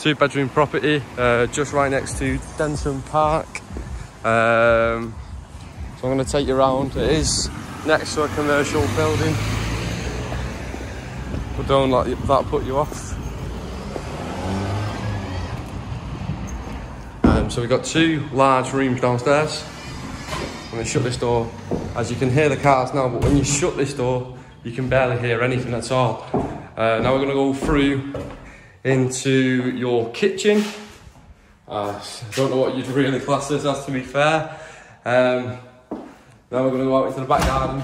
two bedroom property, uh, just right next to Denton Park. Um, so I'm going to take you around. It is next to a commercial building, but don't let that put you off. Um, so we've got two large rooms downstairs. I'm going to shut this door. As you can hear the cars now, but when you shut this door, you can barely hear anything at all. Uh, now we're going to go through into your kitchen. Uh, I don't know what you'd really class this as, to be fair. Um, now we're going to go out into the back garden.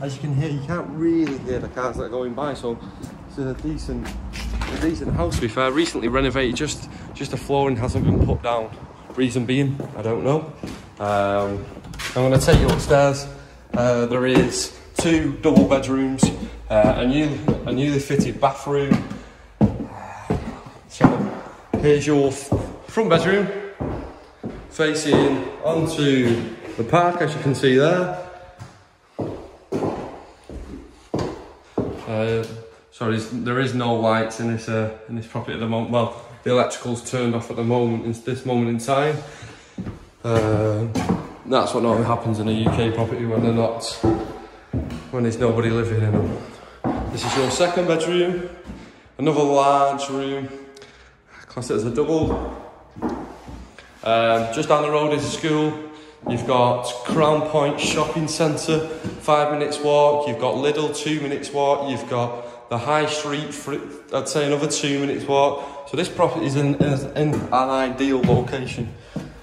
As you can hear, you can't really hear the cars that are going by, so it's a decent, a decent house. To be fair, recently renovated. Just, just the flooring hasn't been put down. Reason being, I don't know. Um, I'm going to take you upstairs. Uh, there is two double bedrooms, uh, a new, a newly fitted bathroom. Here's your front bedroom, facing onto the park, as you can see there. Uh, sorry, there is no lights in this uh, in this property at the moment. Well, the electrical's turned off at the moment. In this moment in time. Uh, that's what normally happens in a UK property when they're not, when there's nobody living in them. This is your second bedroom, another large room, class it as a double. Um, just down the road is a school. You've got Crown Point Shopping Centre, five minutes walk. You've got Lidl, two minutes walk. You've got the High Street, I'd say another two minutes walk. So this property is in, in an ideal location.